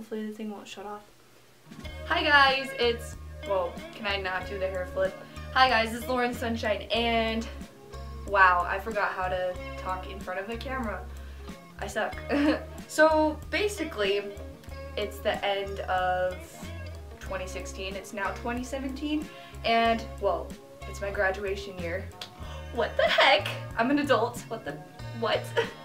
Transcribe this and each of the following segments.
Hopefully the thing won't shut off. Hi guys, it's, whoa, can I not do the hair flip? Hi guys, it's Lauren Sunshine and wow, I forgot how to talk in front of the camera. I suck. so basically, it's the end of 2016. It's now 2017 and well, it's my graduation year. What the heck? I'm an adult. What the, what?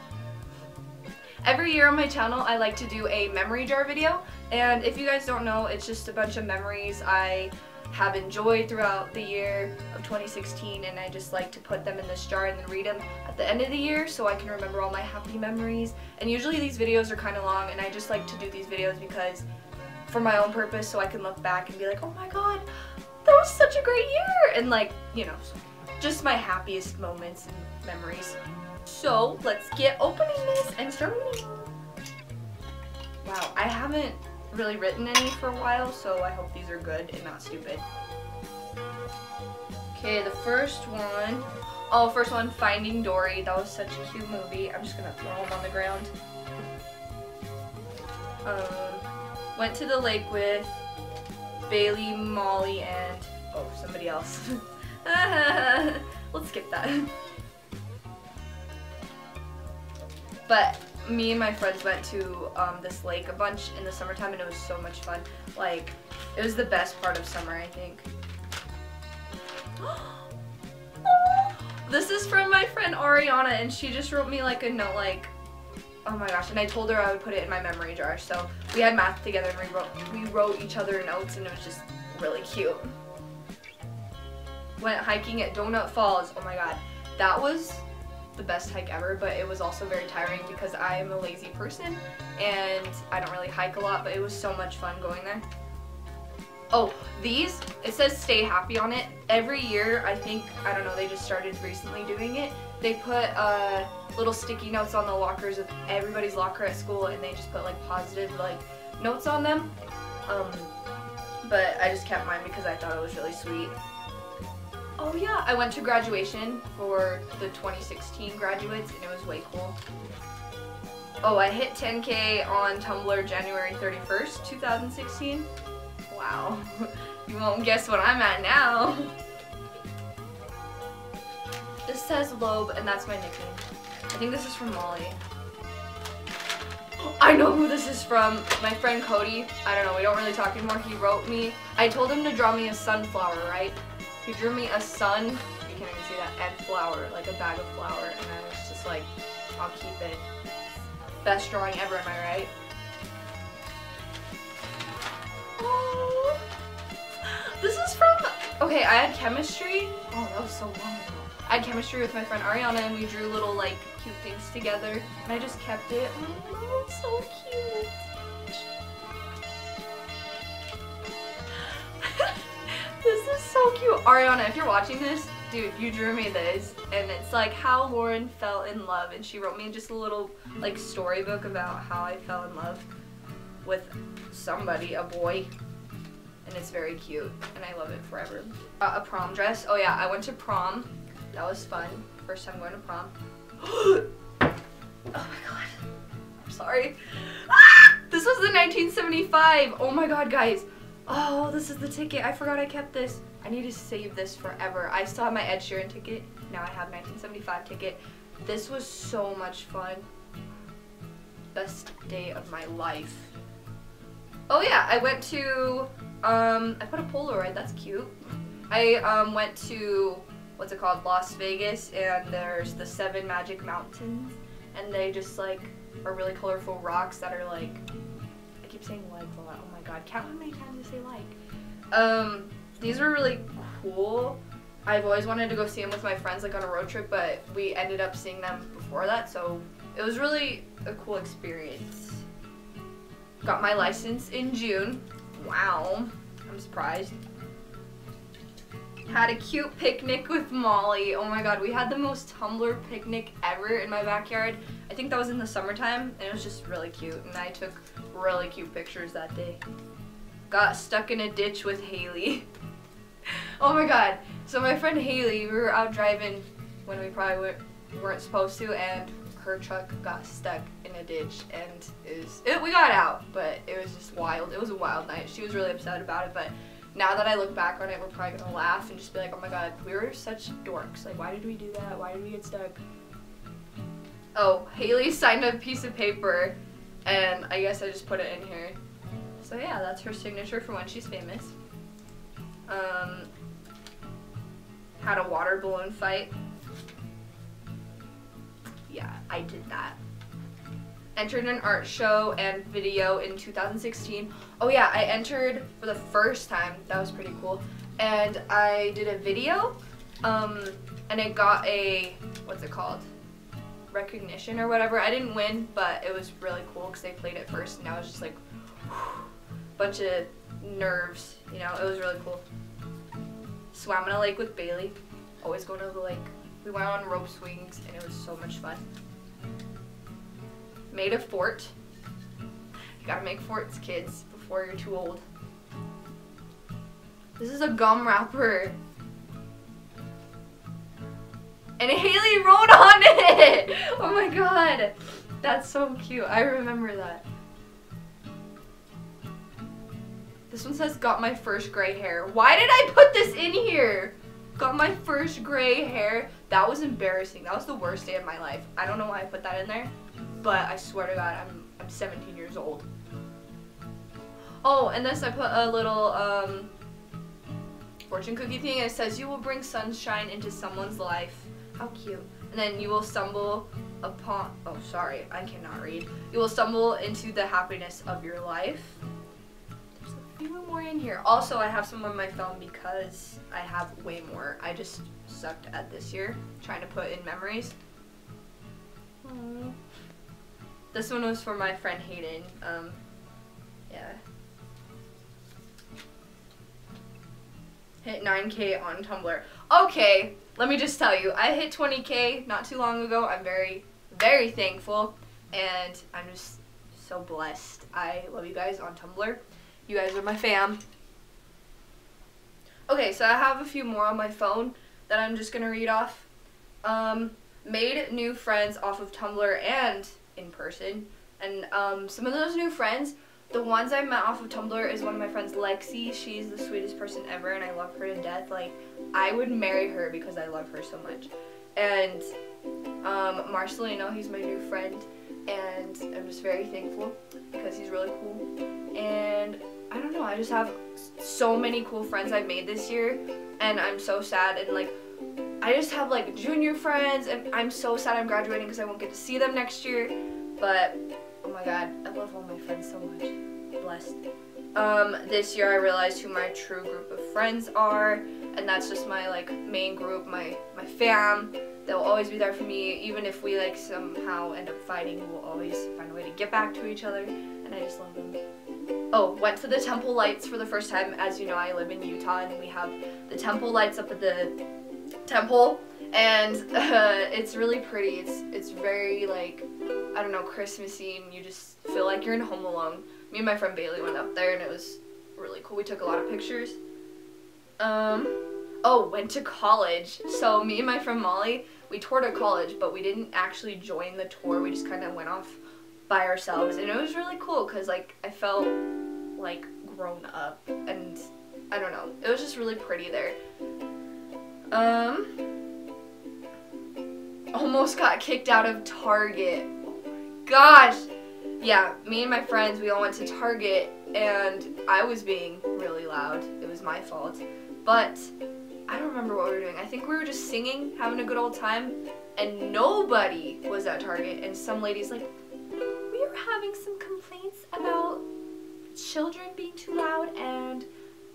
Every year on my channel, I like to do a memory jar video. And if you guys don't know, it's just a bunch of memories I have enjoyed throughout the year of 2016 and I just like to put them in this jar and then read them at the end of the year so I can remember all my happy memories. And usually these videos are kind of long and I just like to do these videos because for my own purpose so I can look back and be like, oh my god, that was such a great year! And like, you know, just my happiest moments and memories. So let's get opening this and start reading. Wow, I haven't really written any for a while, so I hope these are good and not stupid. Okay, the first one. Oh, first one, Finding Dory. That was such a cute movie. I'm just gonna throw them on the ground. Um, went to the lake with Bailey, Molly, and oh, somebody else. Let's skip that. But me and my friends went to um, this lake a bunch in the summertime and it was so much fun. Like, it was the best part of summer, I think. this is from my friend Ariana and she just wrote me like a note like, oh my gosh, and I told her I would put it in my memory jar. So we had math together and we wrote, we wrote each other notes and it was just really cute. Went hiking at Donut Falls. Oh my god. That was the best hike ever, but it was also very tiring because I am a lazy person and I don't really hike a lot, but it was so much fun going there. Oh, these, it says stay happy on it. Every year, I think, I don't know, they just started recently doing it. They put uh, little sticky notes on the lockers of everybody's locker at school and they just put like positive like notes on them. Um, but I just kept mine because I thought it was really sweet. Oh yeah, I went to graduation for the 2016 graduates and it was way cool. Oh, I hit 10k on Tumblr January 31st, 2016. Wow, you won't guess what I'm at now. This says Loeb and that's my nickname. I think this is from Molly. I know who this is from. My friend Cody. I don't know, we don't really talk anymore. He wrote me. I told him to draw me a sunflower, right? He drew me a sun, you can't even see that, and flour, like a bag of flour, and I was just like, I'll keep it. Best drawing ever, am I right? Oh, this is from, okay, I had chemistry. Oh, that was so long ago. I had chemistry with my friend Ariana, and we drew little, like, cute things together, and I just kept it. Oh, so cute. So cute. Ariana, if you're watching this, dude, you drew me this. And it's like how Lauren fell in love. And she wrote me just a little like storybook about how I fell in love with somebody, a boy. And it's very cute. And I love it forever. Uh, a prom dress. Oh yeah, I went to prom. That was fun. First time going to prom. oh my god. I'm sorry. Ah! This was the 1975. Oh my god, guys. Oh, this is the ticket. I forgot I kept this. I need to save this forever. I still have my Ed Sheeran ticket. Now I have 1975 ticket. This was so much fun. Best day of my life. Oh yeah, I went to, um, I put a Polaroid, that's cute. I um, went to, what's it called, Las Vegas, and there's the Seven Magic Mountains, and they just like are really colorful rocks that are like, keep saying like a lot, oh my god, count how many times I say like. Um, these were really cool. I've always wanted to go see them with my friends like on a road trip, but we ended up seeing them before that, so it was really a cool experience. Got my license in June. Wow, I'm surprised. Had a cute picnic with Molly. Oh my god, we had the most Tumblr picnic ever in my backyard. I think that was in the summertime, and it was just really cute, and I took really cute pictures that day. Got stuck in a ditch with Haley. oh my god, so my friend Haley, we were out driving when we probably weren't supposed to, and her truck got stuck in a ditch and it it, we got out, but it was just wild. It was a wild night. She was really upset about it, but now that I look back on it, we're probably gonna laugh and just be like, oh my god, we were such dorks. Like, why did we do that? Why did we get stuck? Oh, Haley signed a piece of paper, and I guess I just put it in here. So yeah, that's her signature for when she's famous. Um, had a water balloon fight. Yeah, I did that. Entered an art show and video in 2016. Oh yeah, I entered for the first time. That was pretty cool. And I did a video, um, and it got a, what's it called? Recognition or whatever. I didn't win, but it was really cool because they played it first, and I was just like, bunch of nerves. You know, it was really cool. Swam in a lake with Bailey. Always go to the lake. We went on rope swings and it was so much fun. Made a fort. You gotta make forts, kids, before you're too old. This is a gum wrapper. And Haley wrote on it! Oh my god! That's so cute. I remember that. This one says, got my first gray hair. Why did I put this in here? Got my first gray hair. That was embarrassing. That was the worst day of my life. I don't know why I put that in there, but I swear to God, I'm, I'm 17 years old. Oh, and this I put a little um, fortune cookie thing. And it says, you will bring sunshine into someone's life. How cute. And then you will stumble upon, oh sorry, I cannot read. You will stumble into the happiness of your life There's few more in here. Also, I have some on my phone because I have way more. I just sucked at this year, trying to put in memories. Aww. This one was for my friend Hayden. Um, yeah. Hit 9k on Tumblr. Okay, let me just tell you, I hit 20k not too long ago. I'm very, very thankful, and I'm just so blessed. I love you guys on Tumblr. You guys are my fam. Okay, so I have a few more on my phone that I'm just gonna read off. Um, made new friends off of Tumblr and in person. And um, some of those new friends, the ones I met off of Tumblr is one of my friends, Lexi. She's the sweetest person ever and I love her to death. Like, I would marry her because I love her so much. And um, Marcelino, he's my new friend. And I'm just very thankful because he's really cool. And I don't know, I just have so many cool friends I've made this year and I'm so sad and like I just have like junior friends and I'm so sad I'm graduating because I won't get to see them next year but god. I love all my friends so much. Blessed. Um this year I realized who my true group of friends are and that's just my like main group my my fam. They'll always be there for me. Even if we like somehow end up fighting we'll always find a way to get back to each other and I just love them. Oh, went to the temple lights for the first time. As you know, I live in Utah and we have the temple lights up at the temple and uh, it's really pretty. It's it's very like I don't know Christmassy and you just feel like you're in Home Alone. Me and my friend Bailey went up there and it was really cool. We took a lot of pictures. Um, oh, went to college. So me and my friend Molly, we toured a college, but we didn't actually join the tour. We just kind of went off by ourselves and it was really cool because like I felt like grown up and I don't know it was just really pretty there um almost got kicked out of Target. Oh my gosh. Yeah me and my friends we all went to Target and I was being really loud. It was my fault. But I don't remember what we were doing. I think we were just singing having a good old time and nobody was at Target. And some ladies like we are having some complaints about children being too loud and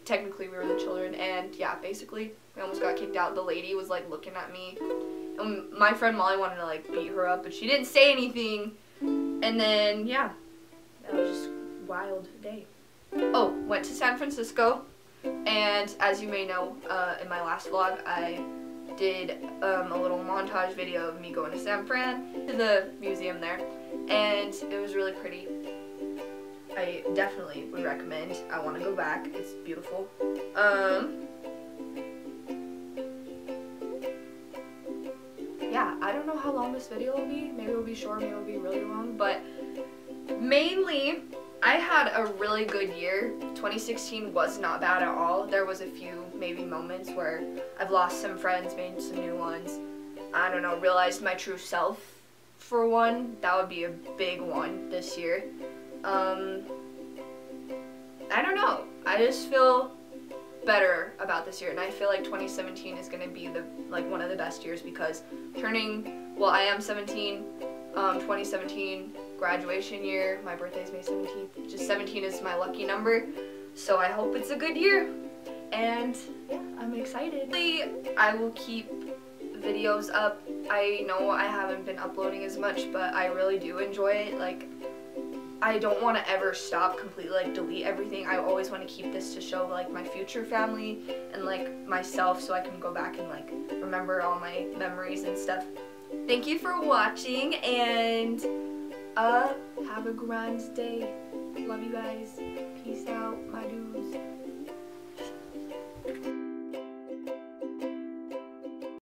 technically we were the children. And yeah basically we almost got kicked out. The lady was like looking at me and my friend Molly wanted to like beat her up but she didn't say anything and then yeah that was just wild day oh went to San Francisco and as you may know uh, in my last vlog I did um, a little montage video of me going to San Fran to the museum there and it was really pretty. I definitely would recommend. I want to go back. It's beautiful. Um, this video will be. Maybe it'll be short, maybe it'll be really long, but mainly I had a really good year. 2016 was not bad at all. There was a few maybe moments where I've lost some friends, made some new ones. I don't know, realized my true self for one. That would be a big one this year. Um, I don't know. I just feel better about this year and I feel like 2017 is going to be the like one of the best years because turning well I am 17 um, 2017 graduation year my birthday is May 17th just 17 is my lucky number so I hope it's a good year and yeah I'm excited. I will keep videos up. I know I haven't been uploading as much but I really do enjoy it like I don't want to ever stop completely like delete everything. I always want to keep this to show like my future family and like myself so I can go back and like remember all my memories and stuff. Thank you for watching and uh have a grand day. Love you guys. Peace out.